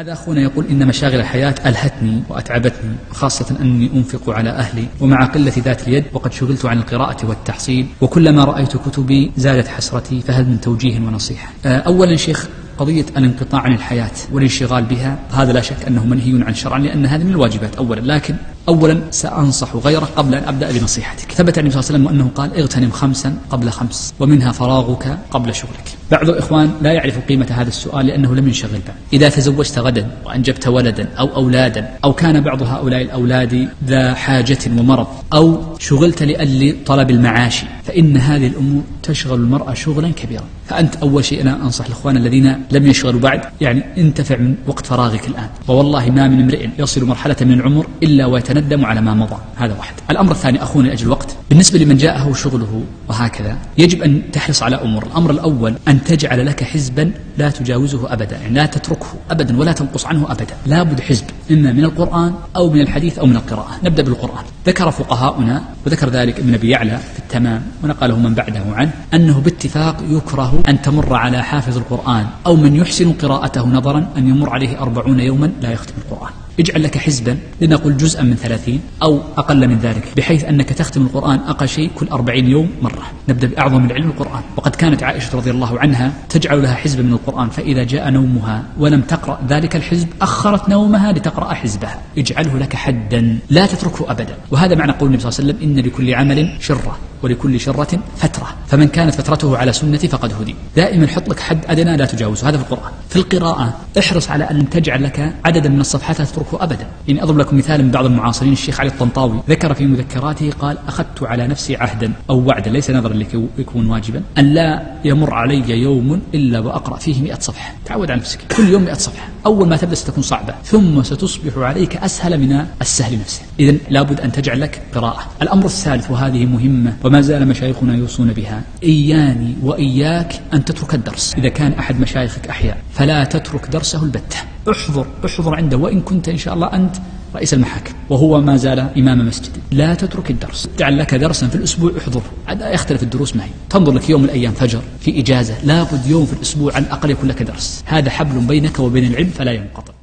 هذا أخونا يقول إن مشاغل الحياة ألهتني وأتعبتني خاصة أني أنفق على أهلي ومع قلة ذات اليد وقد شغلت عن القراءة والتحصيل وكلما رأيت كتبي زادت حسرتي فهل من توجيه ونصيحة؟ آه، أولا شيخ قضية الانقطاع عن الحياة والانشغال بها هذا لا شك أنه منهي عن شرعا لأن هذه من الواجبات أولا لكن أولا سأنصح غيره قبل أن أبدأ بنصيحتك. ثبت عن النبي صلى الله عليه وسلم أنه قال اغتنم خمسا قبل خمس ومنها فراغك قبل شغلك. بعض الإخوان لا يعرف قيمة هذا السؤال لأنه لم ينشغل بعد. إذا تزوجت غدا وأنجبت ولدا أو أولادا أو كان بعض هؤلاء الأولاد ذا حاجة ومرض أو شغلت لأجل طلب المعاش فإن هذه الأمور تشغل المرأة شغلا كبيرا. فأنت أول شيء أنا أنصح الإخوان الذين لم يشغلوا بعد يعني انتفع من وقت فراغك الآن. ووالله ما من امرئ يصل مرحلة من العمر إلا ويتندم على ما مضى. هذا واحد. الأمر الثاني أخونا لأجل الوقت بالنسبة لمن جاءه شغله وهكذا يجب أن تحرص على أمور. الأمر الأول أن تجعل لك حزبا لا تجاوزه أبدا يعني لا تتركه أبدا ولا تنقص عنه أبدا. لابد حزب إما من القرآن أو من الحديث أو من القراءة. نبدأ بالقرآن. ذكر فقهاؤنا وذكر ذلك ابن أبي يعلى في التمام ونقله من بعده عنه أنه باتفاق يكره أن تمر على حافظ القرآن أو من يحسن قراءته نظرا أن يمر عليه أربعون يوما لا يختم القرآن. اجعل لك حزبا لنقل جزءا من ثلاثين أو أقل من ذلك بحيث أنك تختم القرآن أقل شيء كل أربعين يوم مرة. نبدأ بأعظم العلم القرآن. وقد كانت عائشة رضي الله عنها تجعل لها حزبا من القرآن فإذا جاء نومها ولم تقرأ ذلك الحزب أخرت نومها لتقرأ حزبها. اجعله لك حدا لا تتركه أبدا. وهذا معنى قول النبي صلى الله عليه وسلم إن لكل عمل شرة. ولكل شرة فترة. فمن كانت فترته على سنتي فقد هدي. دائما حط لك حد أدنى لا تجاوزه. هذا في القرآن. في القراءة احرص على أن تجعل لك عددا من الصفحات لا تتركه أبدا. يعني أضرب لكم مثال من بعض المعاصرين الشيخ علي الطنطاوي ذكر في مذكراته قال أخذت على نفسي عهدا أو وعدا ليس نظرا لكي يكون واجبا أن لا يمر علي يوم إلا وأقرأ فيه مئة صفحة. تعود على نفسك. كل يوم مئة صفحة. أول ما تبدأ ستكون صعبة. ثم ستصبح عليك أسهل من السهل نفسه إذا لابد أن تجعل لك قراءة. الأمر الثالث وهذه مهمة وما زال مشايخنا يوصون بها. إياني وإياك أن تترك الدرس. إذا كان أحد مشايخك أحياء فلا تترك درسه البتة. احضر احضر عنده وإن كنت إن شاء الله أنت رئيس المحاكم. وهو ما زال إمام مسجد. لا تترك الدرس. جعل لك درسا في الأسبوع احضره يختلف الدروس معي. تنظر لك يوم من الأيام فجر في إجازة. لابد يوم في الأسبوع على الأقل يكون لك درس. هذا حبل بينك وبين العلم فلا ينقطع.